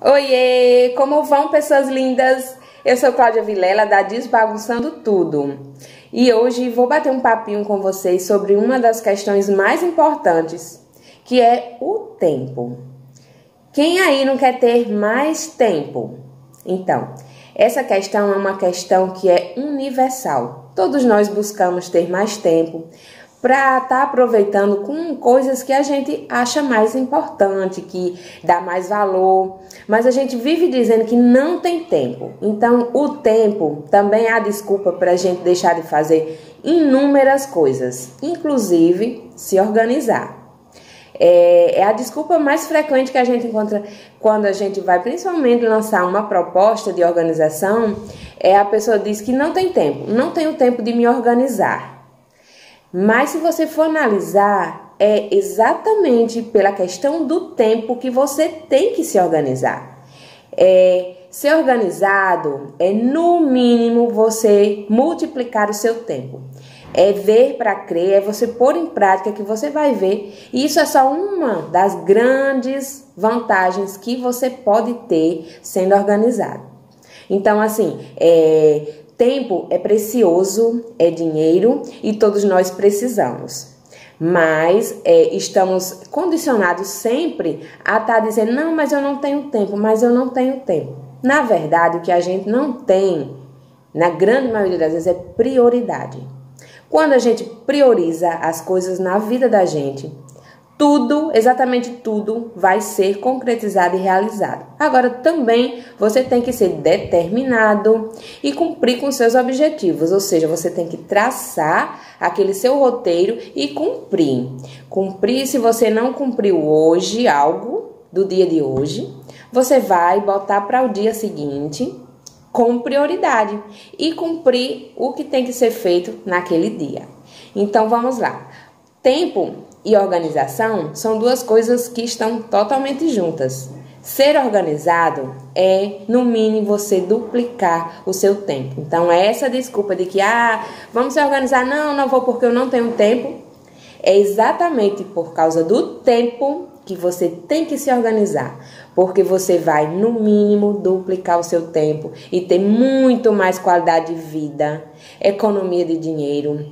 Oiê, como vão pessoas lindas? Eu sou Cláudia Vilela da Desbagunçando Tudo e hoje vou bater um papinho com vocês sobre uma das questões mais importantes, que é o tempo. Quem aí não quer ter mais tempo? Então, essa questão é uma questão que é universal. Todos nós buscamos ter mais tempo, para estar tá aproveitando com coisas que a gente acha mais importante, que dá mais valor. Mas a gente vive dizendo que não tem tempo. Então, o tempo também é a desculpa para a gente deixar de fazer inúmeras coisas, inclusive se organizar. É, é, a desculpa mais frequente que a gente encontra quando a gente vai, principalmente, lançar uma proposta de organização. É a pessoa diz que não tem tempo, não tenho tempo de me organizar. Mas se você for analisar, é exatamente pela questão do tempo que você tem que se organizar. É, ser organizado é, no mínimo, você multiplicar o seu tempo. É ver para crer, é você pôr em prática que você vai ver. E isso é só uma das grandes vantagens que você pode ter sendo organizado. Então, assim, é, Tempo é precioso, é dinheiro e todos nós precisamos. Mas é, estamos condicionados sempre a estar tá dizendo: não, mas eu não tenho tempo, mas eu não tenho tempo. Na verdade, o que a gente não tem, na grande maioria das vezes, é prioridade. Quando a gente prioriza as coisas na vida da gente, tudo, exatamente tudo, vai ser concretizado e realizado. Agora, também você tem que ser determinado e cumprir com seus objetivos, ou seja, você tem que traçar aquele seu roteiro e cumprir. Cumprir, se você não cumpriu hoje algo do dia de hoje, você vai botar para o dia seguinte com prioridade e cumprir o que tem que ser feito naquele dia. Então, vamos lá. Tempo e organização são duas coisas que estão totalmente juntas. Ser organizado é, no mínimo, você duplicar o seu tempo. Então, essa desculpa de que, ah, vamos se organizar, não, não vou porque eu não tenho tempo, é exatamente por causa do tempo que você tem que se organizar, porque você vai, no mínimo, duplicar o seu tempo e ter muito mais qualidade de vida, economia de dinheiro,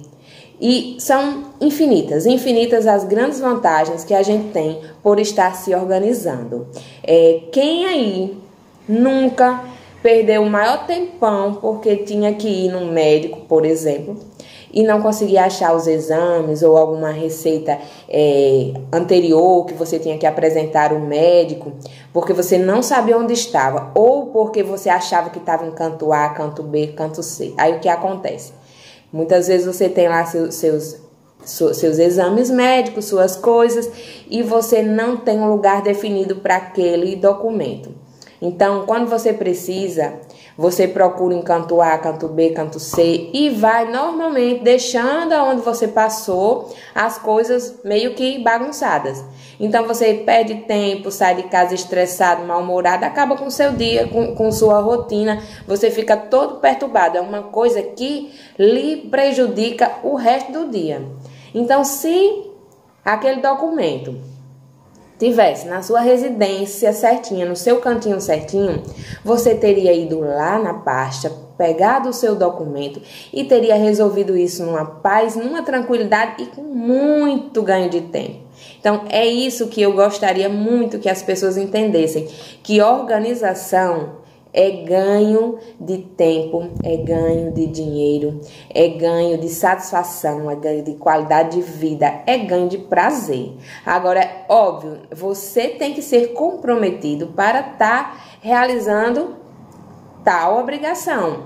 e são infinitas, infinitas as grandes vantagens que a gente tem por estar se organizando. É, quem aí nunca perdeu o maior tempão porque tinha que ir no médico, por exemplo, e não conseguia achar os exames ou alguma receita é, anterior que você tinha que apresentar ao médico, porque você não sabia onde estava, ou porque você achava que estava em canto A, canto B, canto C. Aí o que acontece? Muitas vezes você tem lá seus, seus, seus exames médicos, suas coisas, e você não tem um lugar definido para aquele documento. Então, quando você precisa, você procura em canto A, canto B, canto C e vai normalmente deixando aonde você passou as coisas meio que bagunçadas. Então você perde tempo, sai de casa estressado, mal-humorado, acaba com seu dia, com, com sua rotina, você fica todo perturbado. É uma coisa que lhe prejudica o resto do dia. Então, se aquele documento tivesse na sua residência certinha, no seu cantinho certinho, você teria ido lá na pasta, pegado o seu documento e teria resolvido isso numa paz, numa tranquilidade e com muito ganho de tempo. Então, é isso que eu gostaria muito que as pessoas entendessem, que organização é ganho de tempo, é ganho de dinheiro, é ganho de satisfação, é ganho de qualidade de vida, é ganho de prazer. Agora, óbvio, você tem que ser comprometido para estar tá realizando tal obrigação.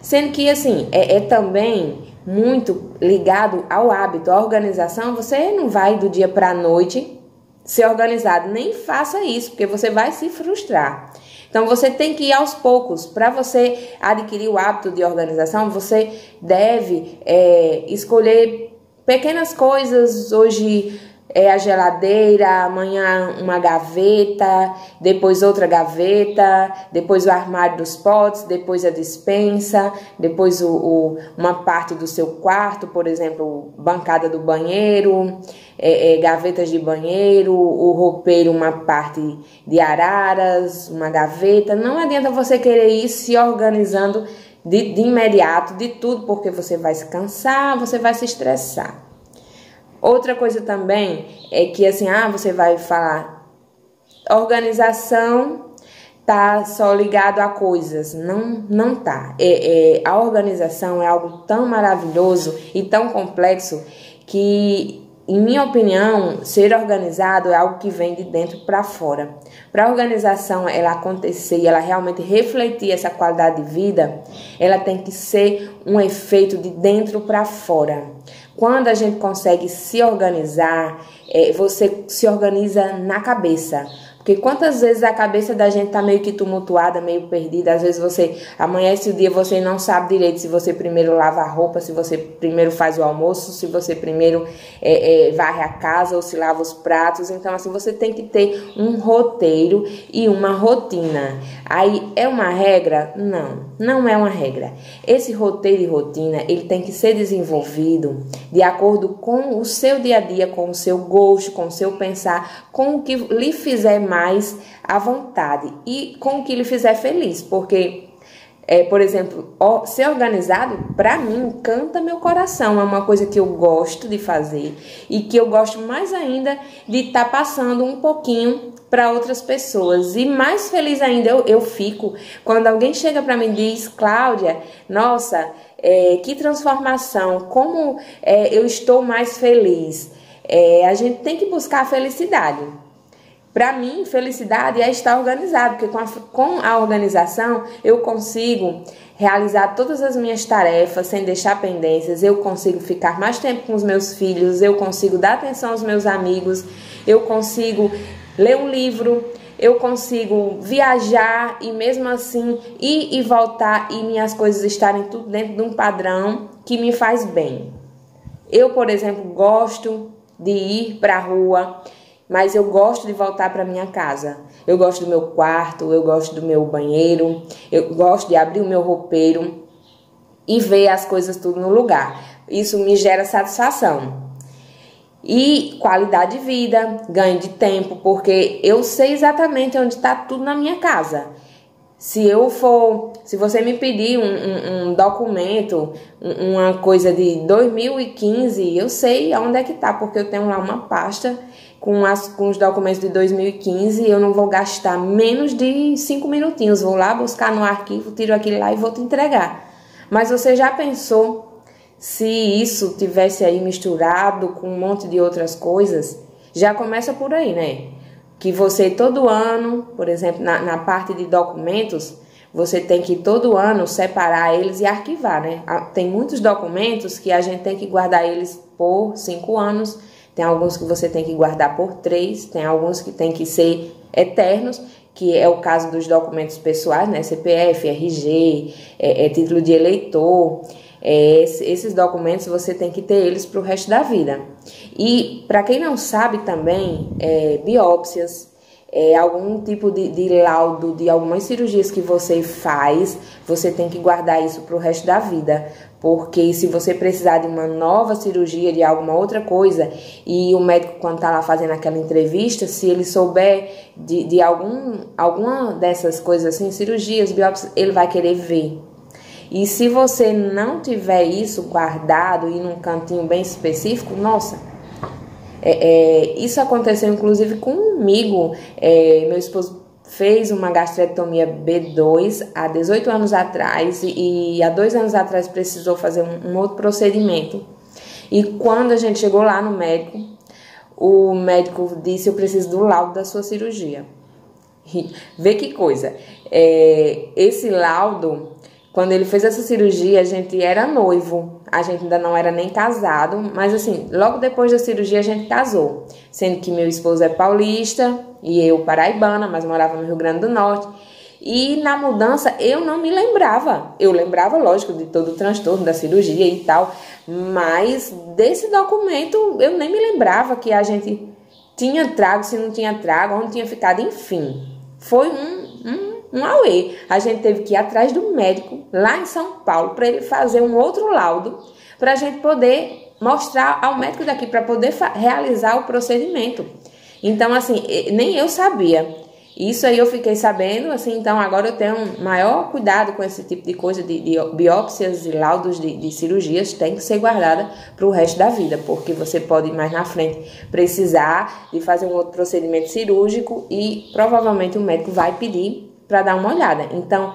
Sendo que, assim, é, é também muito ligado ao hábito, à organização. Você não vai do dia para a noite ser organizado, nem faça isso, porque você vai se frustrar. Então você tem que ir aos poucos. Para você adquirir o hábito de organização, você deve é, escolher pequenas coisas. Hoje é a geladeira, amanhã uma gaveta, depois outra gaveta, depois o armário dos potes, depois a dispensa, depois o, o uma parte do seu quarto, por exemplo, bancada do banheiro, é, é, gavetas de banheiro, o roupeiro, uma parte de araras, uma gaveta. Não adianta você querer ir se organizando de, de imediato de tudo, porque você vai se cansar, você vai se estressar. Outra coisa também é que assim, ah, você vai falar organização tá só ligado a coisas, não não tá. É, é, a organização é algo tão maravilhoso e tão complexo que em minha opinião, ser organizado é algo que vem de dentro para fora. Para a organização ela acontecer ela realmente refletir essa qualidade de vida, ela tem que ser um efeito de dentro para fora. Quando a gente consegue se organizar, é, você se organiza na cabeça. Porque quantas vezes a cabeça da gente tá meio que tumultuada, meio perdida, às vezes você amanhece o dia, você não sabe direito se você primeiro lava a roupa, se você primeiro faz o almoço, se você primeiro é, é, varre a casa ou se lava os pratos. Então, assim, você tem que ter um roteiro e uma rotina. Aí é uma regra? Não, não é uma regra. Esse roteiro e rotina, ele tem que ser desenvolvido de acordo com o seu dia a dia, com o seu gosto, com o seu pensar, com o que lhe fizer mais à vontade e com o que lhe fizer feliz, porque é, por exemplo, ser organizado, para mim, canta meu coração. É uma coisa que eu gosto de fazer e que eu gosto mais ainda de estar tá passando um pouquinho para outras pessoas. E mais feliz ainda eu, eu fico quando alguém chega para mim e diz: Cláudia, nossa, é, que transformação, como é, eu estou mais feliz. É, a gente tem que buscar a felicidade. Para mim, felicidade é estar organizado, porque com a, com a organização eu consigo realizar todas as minhas tarefas sem deixar pendências, eu consigo ficar mais tempo com os meus filhos, eu consigo dar atenção aos meus amigos, eu consigo ler um livro, eu consigo viajar e mesmo assim ir e voltar e minhas coisas estarem tudo dentro de um padrão que me faz bem. Eu, por exemplo, gosto de ir para a rua mas eu gosto de voltar para minha casa. Eu gosto do meu quarto, eu gosto do meu banheiro, eu gosto de abrir o meu roupeiro e ver as coisas tudo no lugar. Isso me gera satisfação. E qualidade de vida, ganho de tempo, porque eu sei exatamente onde está tudo na minha casa. Se eu for, se você me pedir um, um, um documento, uma coisa de 2015, eu sei onde é que tá, porque eu tenho lá uma pasta com, as, com os documentos de 2015, eu não vou gastar menos de cinco minutinhos. Vou lá buscar no arquivo, tiro aquilo lá e vou te entregar. Mas você já pensou se isso tivesse aí misturado com um monte de outras coisas? Já começa por aí, né? Que você todo ano, por exemplo, na, na parte de documentos, você tem que todo ano separar eles e arquivar, né? Tem muitos documentos que a gente tem que guardar eles por cinco anos tem alguns que você tem que guardar por três, tem alguns que tem que ser eternos, que é o caso dos documentos pessoais, né? CPF, RG, é, é título de eleitor. É, esses documentos você tem que ter eles para o resto da vida. E para quem não sabe também, é, biópsias, é, algum tipo de, de, laudo de algumas cirurgias que você faz, você tem que guardar isso para o resto da vida. Porque se você precisar de uma nova cirurgia, de alguma outra coisa, e o médico, quando está lá fazendo aquela entrevista, se ele souber de, de algum, alguma dessas coisas assim, cirurgias, biópsias, ele vai querer ver. E se você não tiver isso guardado e num cantinho bem específico, nossa, é, é, isso aconteceu inclusive comigo. É, meu esposo fez uma gastrectomia B2 há 18 anos atrás e, e há dois anos atrás precisou fazer um, um outro procedimento. E quando a gente chegou lá no médico, o médico disse: Eu preciso do laudo da sua cirurgia. Vê que coisa. É, esse laudo quando ele fez essa cirurgia, a gente era noivo, a gente ainda não era nem casado, mas assim, logo depois da cirurgia a gente casou, sendo que meu esposo é paulista e eu paraibana, mas morava no Rio Grande do Norte. E na mudança eu não me lembrava. Eu lembrava, lógico, de todo o transtorno da cirurgia e tal, mas desse documento eu nem me lembrava que a gente tinha trago, se não tinha trago, onde tinha ficado, enfim. Foi um, um, auê. A gente teve que ir atrás do médico lá em São Paulo para ele fazer um outro laudo para a gente poder mostrar ao médico daqui para poder realizar o procedimento. Então, assim, nem eu sabia. Isso aí eu fiquei sabendo, assim, então agora eu tenho maior cuidado com esse tipo de coisa, de, de biópsias e laudos de, de, cirurgias, tem que ser guardada para o resto da vida, porque você pode mais na frente precisar de fazer um outro procedimento cirúrgico e provavelmente o médico vai pedir para dar uma olhada. Então,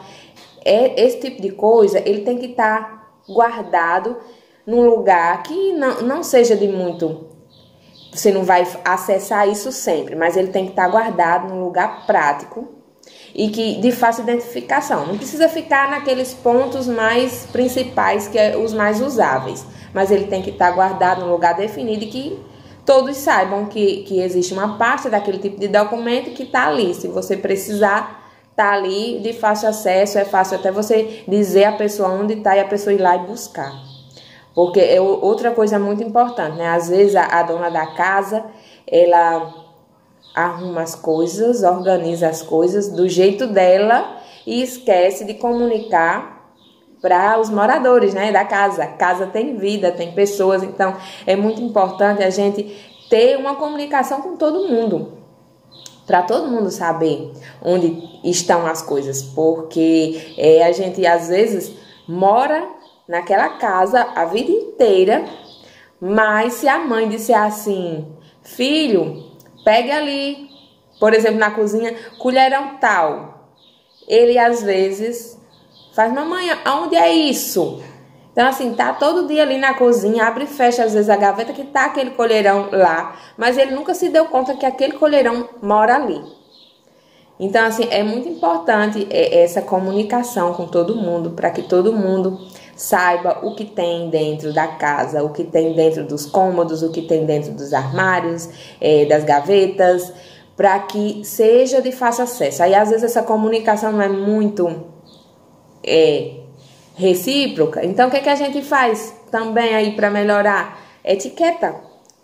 é, esse tipo de coisa, ele tem que estar tá guardado num lugar que não, não seja de muito você não vai acessar isso sempre, mas ele tem que estar guardado num lugar prático e que de fácil identificação. Não precisa ficar naqueles pontos mais principais que é os mais usáveis, mas ele tem que estar guardado num lugar definido e que todos saibam que, que existe uma parte daquele tipo de documento que está ali. Se você precisar, está ali de fácil acesso, é fácil até você dizer a pessoa onde está e a pessoa ir lá e buscar. Porque é outra coisa muito importante, né? Às vezes a, a dona da casa, ela arruma as coisas, organiza as coisas do jeito dela e esquece de comunicar para os moradores, né, da casa. Casa tem vida, tem pessoas, então é muito importante a gente ter uma comunicação com todo mundo. Para todo mundo saber onde estão as coisas, porque é, a gente às vezes mora naquela casa a vida inteira, mas se a mãe disser assim, filho, pegue ali, por exemplo, na cozinha, colherão tal, ele às vezes faz, mamãe, aonde é isso? Então, assim, tá todo dia ali na cozinha, abre e fecha às vezes a gaveta que tá aquele colherão lá, mas ele nunca se deu conta que aquele colherão mora ali. Então, assim, é muito importante é, essa comunicação com todo mundo, para que todo mundo saiba o que tem dentro da casa, o que tem dentro dos cômodos, o que tem dentro dos armários, é, das gavetas, para que seja de fácil acesso. Aí às vezes essa comunicação não é muito é, recíproca. Então o que, é que a gente faz também aí para melhorar? Etiqueta.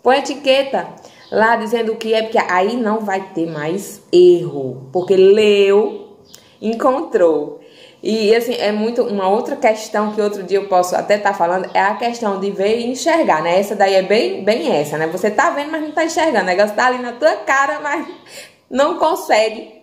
Põe etiqueta lá dizendo o que é, porque aí não vai ter mais erro, porque leu, encontrou. E assim, é muito uma outra questão que outro dia eu posso até estar tá falando, é a questão de ver e enxergar, né? Essa daí é bem, bem essa, né? Você tá vendo, mas não tá enxergando. O negócio tá ali na tua cara, mas não consegue.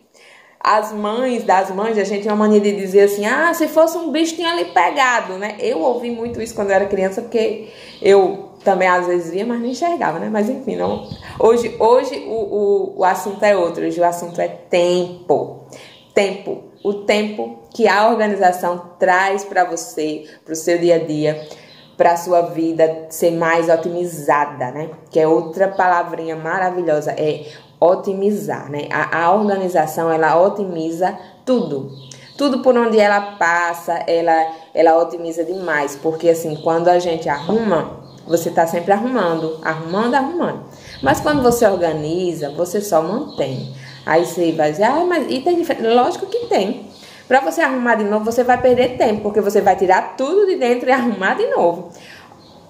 As mães das mães, a gente tem uma mania de dizer assim: ah, se fosse um bicho tinha ali pegado, né? Eu ouvi muito isso quando eu era criança, porque eu também às vezes via, mas não enxergava, né? Mas enfim, não. Hoje, hoje o, o, o assunto é outro, hoje o assunto é tempo. Tempo o tempo que a organização traz para você, para o seu dia a dia, para a sua vida ser mais otimizada, né? Que é outra palavrinha maravilhosa, é otimizar, né? A, a organização ela otimiza tudo. Tudo por onde ela passa, ela, ela otimiza demais, porque assim, quando a gente arruma, você está sempre arrumando, arrumando, arrumando. Mas quando você organiza, você só mantém. Aí você vai dizer, ah, mas e tem diferença? Lógico que tem. Para você arrumar de novo, você vai perder tempo, porque você vai tirar tudo de dentro e arrumar de novo.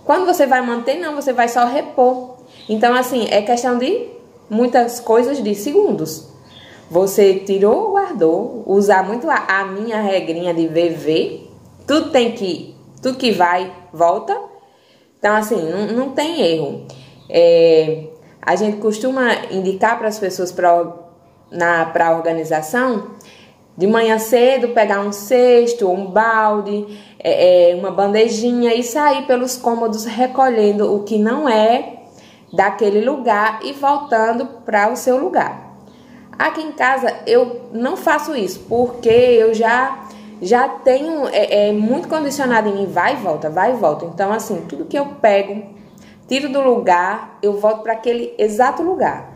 Quando você vai manter, não, você vai só repor. Então, assim, é questão de muitas coisas de segundos. Você tirou, guardou, usar muito a, a minha regrinha de VV, tudo tem que, tudo que vai, volta. Então, assim, não, não tem erro. É, a gente costuma indicar para as pessoas para a organização, de manhã cedo pegar um cesto, um balde, é, é, uma bandejinha e sair pelos cômodos recolhendo o que não é daquele lugar e voltando para o seu lugar. Aqui em casa eu não faço isso porque eu já já tenho é, é muito condicionado em mim, vai e volta, vai e volta. Então assim, tudo que eu pego, tiro do lugar, eu volto para aquele exato lugar.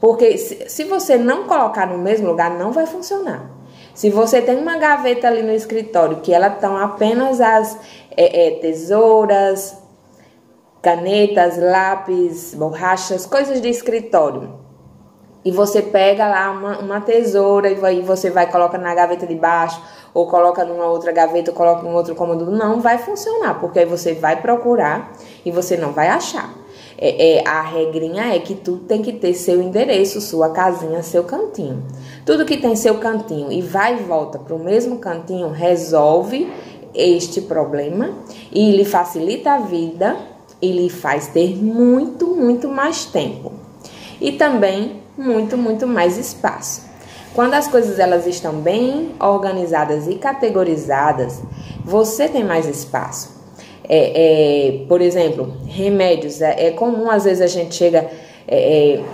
Porque se, se você não colocar no mesmo lugar, não vai funcionar. Se você tem uma gaveta ali no escritório que ela estão apenas as é, é, tesouras, canetas, lápis, borrachas, coisas de escritório. e você pega lá uma, uma tesoura e você vai coloca na gaveta de baixo ou coloca numa outra gaveta, ou coloca em outro cômodo, não vai funcionar, porque aí você vai procurar e você não vai achar. É, é, a regrinha é que tudo tem que ter seu endereço, sua casinha, seu cantinho. Tudo que tem seu cantinho e vai e volta para o mesmo cantinho resolve este problema e lhe facilita a vida e lhe faz ter muito, muito mais tempo. E também muito, muito mais espaço. Quando as coisas elas estão bem organizadas e categorizadas, você tem mais espaço. É, é, por exemplo, remédios. É, é, comum, às vezes, a gente chega é, é,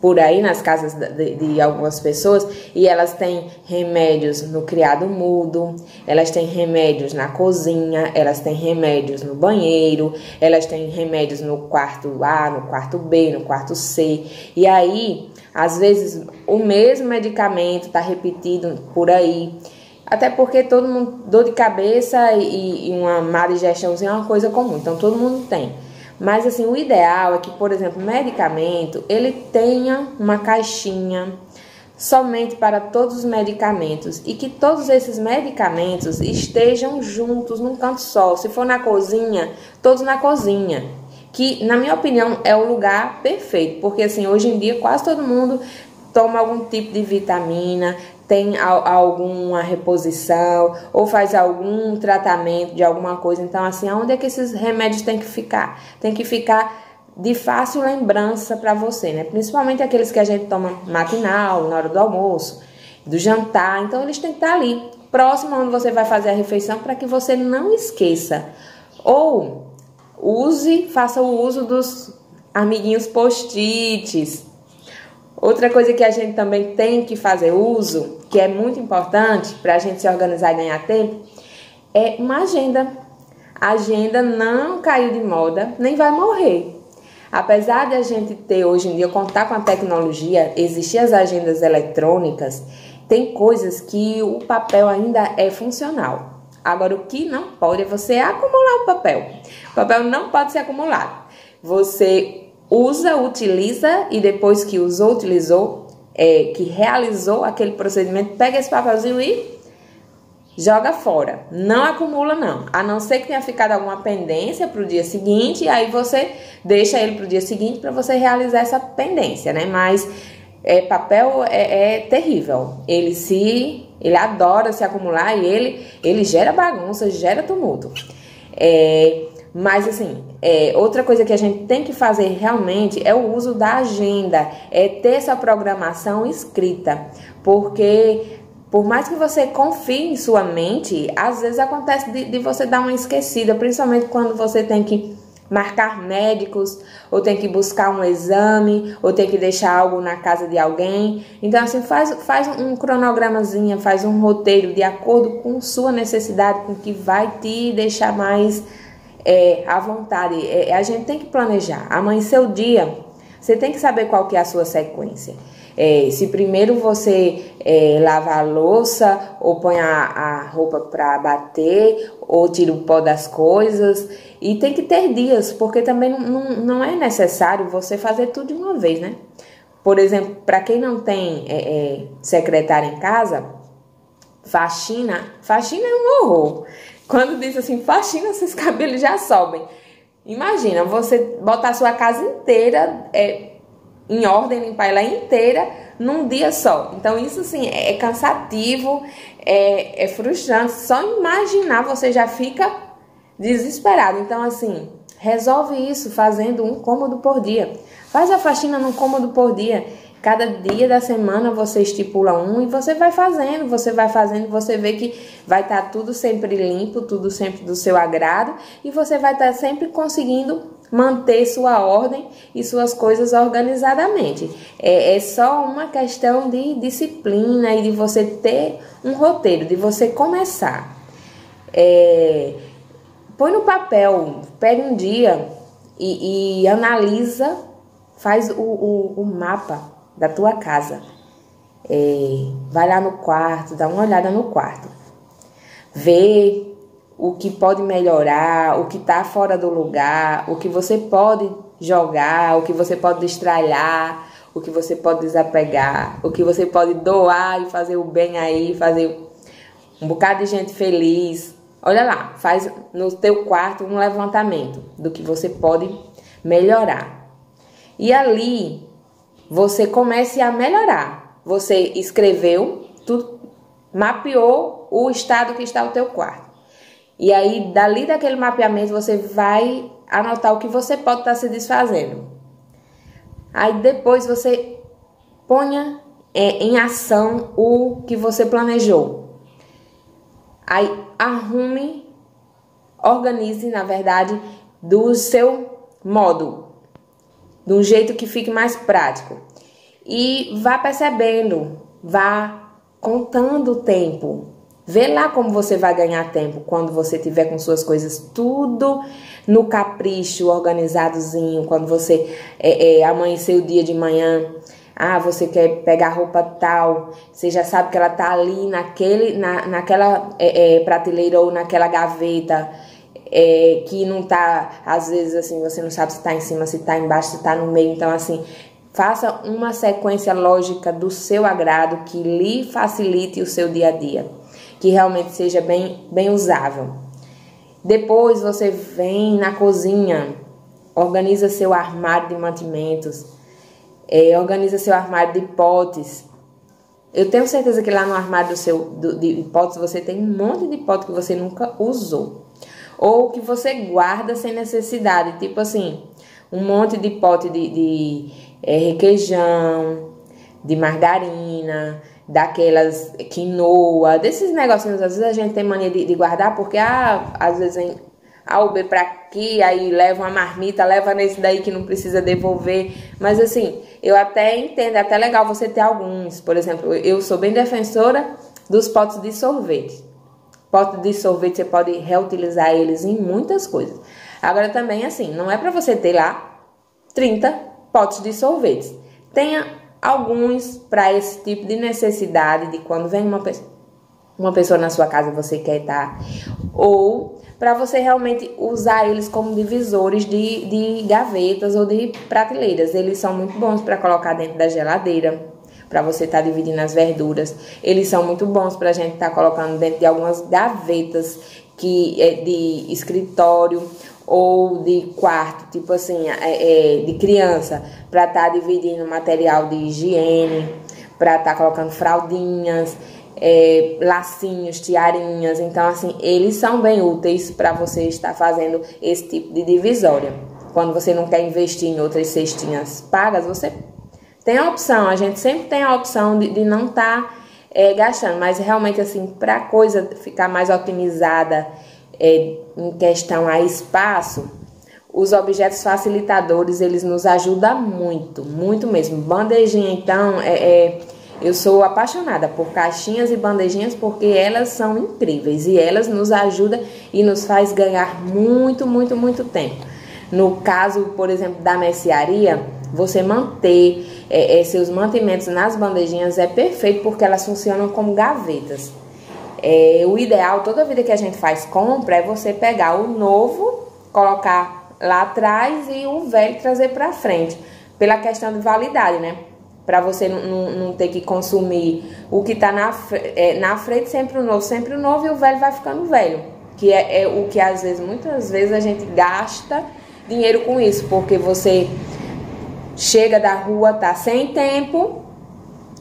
por aí nas casas de, de, algumas pessoas e elas têm remédios no criado mudo, elas têm remédios na cozinha, elas têm remédios no banheiro, elas têm remédios no quarto A, no quarto B, no quarto C. E aí, às vezes, o mesmo medicamento está repetido por aí. Até porque todo mundo, dor de cabeça e, e uma má digestãozinha é uma coisa comum, então todo mundo tem. Mas assim, o ideal é que, por exemplo, medicamento, ele tenha uma caixinha somente para todos os medicamentos e que todos esses medicamentos estejam juntos num canto só. Se for na cozinha, todos na cozinha. Que, na minha opinião, é o lugar perfeito, porque assim, hoje em dia quase todo mundo toma algum tipo de vitamina, tem alguma reposição ou faz algum tratamento de alguma coisa. Então, assim, aonde é que esses remédios têm que ficar? Tem que ficar de fácil lembrança para você, né? Principalmente aqueles que a gente toma matinal, na hora do almoço, do jantar. Então, eles têm que estar ali, próximo onde você vai fazer a refeição, para que você não esqueça. Ou use, faça o uso dos amiguinhos post-its Outra coisa que a gente também tem que fazer uso, que é muito importante para a gente se organizar e ganhar tempo, é uma agenda. A agenda não caiu de moda, nem vai morrer. Apesar de a gente ter hoje em dia contar com a tecnologia, existir as agendas eletrônicas, tem coisas que o papel ainda é funcional. Agora, o que não pode é você acumular o papel. O papel não pode ser acumulado. Você usa, utiliza e depois que usou, utilizou, é, que realizou aquele procedimento, pega esse papelzinho e joga fora. Não acumula, não. A não ser que tenha ficado alguma pendência para o dia seguinte, e aí você deixa ele para o dia seguinte para você realizar essa pendência, né? Mas é, papel é, é, terrível. Ele se. Ele adora se acumular e ele, ele gera bagunça, gera tumulto. É, mas assim, é, outra coisa que a gente tem que fazer realmente é o uso da agenda, é ter essa programação escrita, porque por mais que você confie em sua mente, às vezes acontece de, de você dar uma esquecida, principalmente quando você tem que marcar médicos, ou tem que buscar um exame, ou tem que deixar algo na casa de alguém. Então, assim, faz, faz um cronogramazinho, faz um roteiro de acordo com sua necessidade, com que vai te deixar mais é, à vontade. É, a gente tem que planejar. Amanhecer o dia, você tem que saber qual que é a sua sequência. É, se primeiro você é, lava a louça, ou põe a, a roupa para bater, ou tira o pó das coisas. E tem que ter dias, porque também não, não, não é necessário você fazer tudo de uma vez, né? Por exemplo, para quem não tem é, é, secretária em casa, faxina, faxina é um horror. Quando diz assim, faxina, seus cabelos já sobem. Imagina, você botar a sua casa inteira é, em ordem, limpar ela inteira num dia só. Então, isso assim é, é cansativo, é, é frustrante. Só imaginar você já fica desesperado. Então, assim, resolve isso fazendo um cômodo por dia. Faz a faxina num cômodo por dia. Cada dia da semana você estipula um e você vai fazendo, você vai fazendo, você vê que vai estar tá tudo sempre limpo, tudo sempre do seu agrado e você vai estar tá sempre conseguindo manter sua ordem e suas coisas organizadamente. É, é só uma questão de disciplina e de você ter um roteiro, de você começar. É, põe no papel, pega um dia e, e analisa, faz o, o, o mapa da tua casa. É, vai lá no quarto, dá uma olhada no quarto. Vê o que pode melhorar, o que está fora do lugar, o que você pode jogar, o que você pode destralhar, o que você pode desapegar, o que você pode doar e fazer o bem aí, fazer um bocado de gente feliz. Olha lá, faz no teu quarto um levantamento do que você pode melhorar. E ali você comece a melhorar. Você escreveu, tu mapeou o estado que está o teu quarto. E aí, dali daquele mapeamento, você vai anotar o que você pode estar se desfazendo. Aí depois você ponha é, em ação o que você planejou. Aí arrume, organize, na verdade, do seu modo, de um jeito que fique mais prático. E vá percebendo, vá contando o tempo. Vê lá como você vai ganhar tempo quando você tiver com suas coisas tudo no capricho, organizadozinho, quando você é, é, amanhecer o dia de manhã. Ah, você quer pegar roupa tal, você já sabe que ela tá ali naquele, na, naquela é, é, prateleira ou naquela gaveta é, que não tá, às vezes assim, você não sabe se tá em cima, se tá embaixo, se tá no meio. Então, assim, faça uma sequência lógica do seu agrado que lhe facilite o seu dia a dia, que realmente seja bem, bem usável. Depois você vem na cozinha, organiza seu armário de mantimentos, é, organiza seu armário de potes. Eu tenho certeza que lá no armário do seu, do, de potes você tem um monte de potes que você nunca usou ou que você guarda sem necessidade, tipo assim, um monte de pote de, de é, requeijão, de margarina, daquelas quinoa, desses negocinhos, às vezes a gente tem mania de, de guardar, porque ah, às vezes vem a Uber pra aqui, aí leva uma marmita, leva nesse daí que não precisa devolver. Mas assim, eu até entendo, é até legal você ter alguns. Por exemplo, eu sou bem defensora dos potes de sorvete. Pote de sorvete você pode reutilizar eles em muitas coisas. Agora também assim, não é para você ter lá 30 potes de sorvetes. Tenha alguns para esse tipo de necessidade de quando vem uma pessoa uma pessoa na sua casa você quer estar ou para você realmente usar eles como divisores de, de gavetas ou de prateleiras. Eles são muito bons para colocar dentro da geladeira para você estar tá dividindo as verduras. Eles são muito bons para a gente estar tá colocando dentro de algumas gavetas que é de escritório ou de quarto, tipo assim, é, é, de criança, para estar tá dividindo material de higiene, para estar tá colocando fraldinhas, é, lacinhos, tiarinhas. Então, assim, eles são bem úteis para você estar fazendo esse tipo de divisória. Quando você não quer investir em outras cestinhas pagas, você tem a opção, a gente sempre tem a opção de, de não estar tá, é, gastando, mas realmente assim, para a coisa ficar mais otimizada é, em questão a espaço, os objetos facilitadores eles nos ajudam muito, muito mesmo. Bandejinha, então, é, é, eu sou apaixonada por caixinhas e bandejinhas porque elas são incríveis e elas nos ajudam e nos faz ganhar muito, muito, muito tempo. No caso, por exemplo, da mercearia, você manter é, é, seus mantimentos nas bandejinhas é perfeito porque elas funcionam como gavetas. É, o ideal, toda vida que a gente faz compra, é você pegar o novo, colocar lá atrás e o velho trazer para frente, pela questão de validade, né? Para você não, ter que consumir o que está na, é, na frente, sempre o novo, sempre o novo, e o velho vai ficando velho. Que é, é o que às vezes, muitas vezes, a gente gasta dinheiro com isso, porque você chega da rua, tá sem tempo.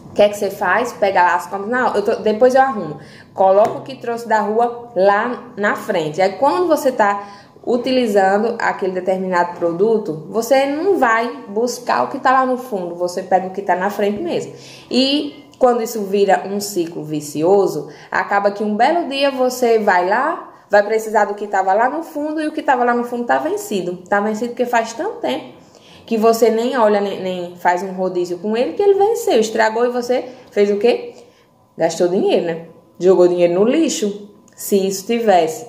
O que é que você faz? Pega lá as compras. Não, eu tô, depois eu arrumo. Coloca o que trouxe da rua lá na frente. Aí quando você tá utilizando aquele determinado produto, você não vai buscar o que está lá no fundo, você pega o que está na frente mesmo. E quando isso vira um ciclo vicioso, acaba que um belo dia você vai lá, vai precisar do que estava lá no fundo e o que estava lá no fundo está vencido. Está vencido porque faz tanto tempo que você nem olha, nem, nem, faz um rodízio com ele, que ele venceu, estragou e você fez o quê? Gastou dinheiro, né? Jogou dinheiro no lixo. Se isso tivesse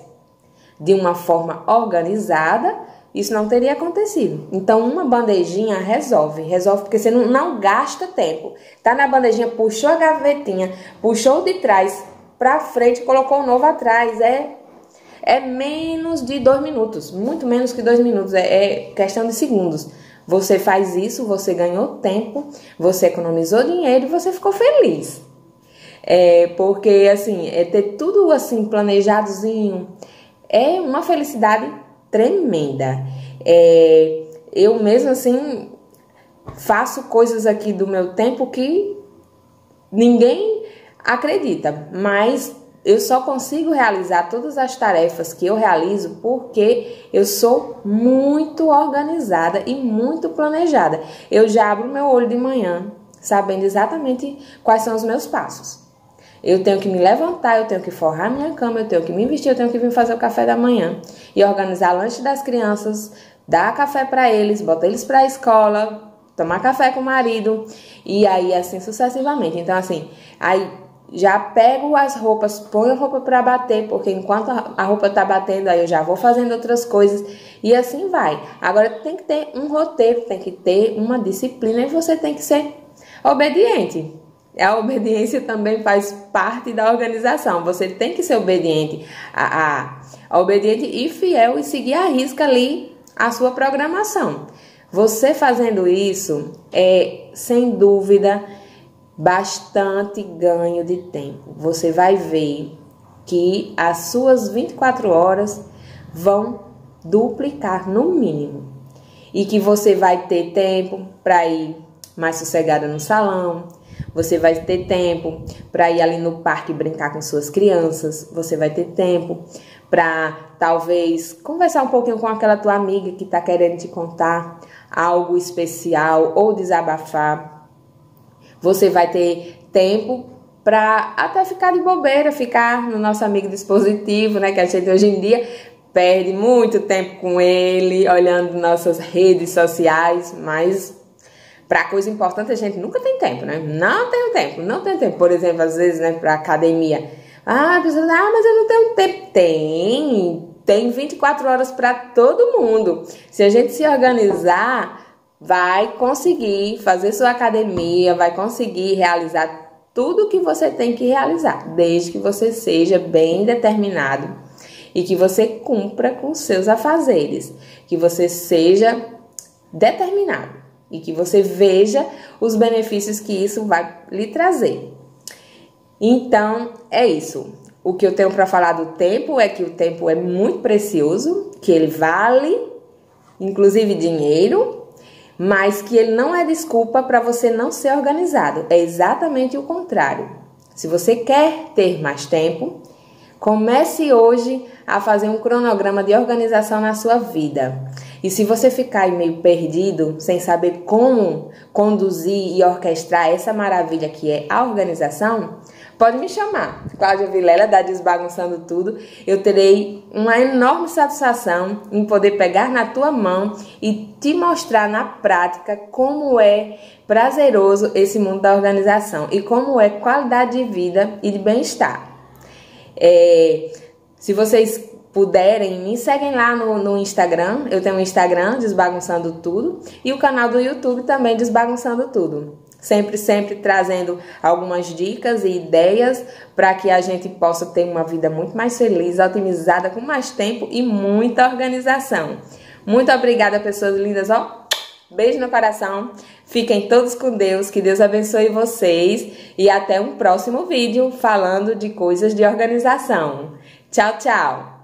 de uma forma organizada, isso não teria acontecido. Então, uma bandejinha resolve. Resolve porque você não, não gasta tempo. Tá na bandejinha, puxou a gavetinha, puxou de trás para frente, colocou o novo atrás. É, é menos de dois minutos. Muito menos que dois minutos. É, é questão de segundos Você faz isso, você ganhou tempo, você economizou dinheiro e você ficou feliz. É, porque assim, é ter tudo assim planejadozinho é uma felicidade tremenda. É, eu mesmo assim faço coisas aqui do meu tempo que ninguém acredita, mas eu só consigo realizar todas as tarefas que eu realizo porque eu sou muito organizada e muito planejada. Eu já abro meu olho de manhã sabendo exatamente quais são os meus passos. Eu tenho que me levantar, eu tenho que forrar minha cama, eu tenho que me vestir, eu tenho que vir fazer o café da manhã e organizar lanche das crianças, dar café para eles, botar eles para a escola, tomar café com o marido e aí assim sucessivamente. Então assim, aí já pego as roupas, ponho a roupa para bater, porque enquanto a roupa tá batendo, aí eu já vou fazendo outras coisas e assim vai. Agora tem que ter um roteiro, tem que ter uma disciplina e você tem que ser obediente. A obediência também faz parte da organização. Você tem que ser obediente, a, a, obediente e fiel e seguir a risca ali a sua programação. Você fazendo isso é sem dúvida bastante ganho de tempo. Você vai ver que as suas 24 horas vão duplicar no mínimo e que você vai ter tempo para ir mais sossegada no salão, você vai ter tempo para ir ali no parque brincar com suas crianças, você vai ter tempo para talvez conversar um pouquinho com aquela tua amiga que está querendo te contar algo especial ou desabafar você vai ter tempo para até ficar de bobeira, ficar no nosso amigo dispositivo, né? Que a gente hoje em dia perde muito tempo com ele, olhando nossas redes sociais, mas para coisa importante a gente nunca tem tempo, né? Não tenho tempo, não tenho tempo. Por exemplo, às vezes, né, para academia. Ah, a pessoa, ah, mas eu não tenho tempo. Tem, tem 24 horas para todo mundo. Se a gente se organizar, vai conseguir fazer sua academia, vai conseguir realizar tudo que você tem que realizar, desde que você seja bem determinado e que você cumpra com seus afazeres, que você seja determinado e que você veja os benefícios que isso vai lhe trazer. Então, é isso. O que eu tenho para falar do tempo é que o tempo é muito precioso, que ele vale inclusive dinheiro, mas que ele não é desculpa para você não ser organizado. É exatamente o contrário. Se você quer ter mais tempo, comece hoje a fazer um cronograma de organização na sua vida. E se você ficar meio perdido, sem saber como conduzir e orquestrar essa maravilha que é a organização, Pode me chamar, Cláudia Vilela, da Desbagunçando Tudo. Eu terei uma enorme satisfação em poder pegar na tua mão e te mostrar na prática como é prazeroso esse mundo da organização e como é qualidade de vida e de bem-estar. É, se vocês puderem, me seguem lá no, no Instagram. Eu tenho um Instagram, Desbagunçando Tudo, e o canal do YouTube também, Desbagunçando Tudo sempre, sempre trazendo algumas dicas e ideias para que a gente possa ter uma vida muito mais feliz, otimizada, com mais tempo e muita organização. Muito obrigada, pessoas lindas, ó. Beijo no coração. Fiquem todos com Deus, que Deus abençoe vocês e até um próximo vídeo falando de coisas de organização. Tchau, tchau.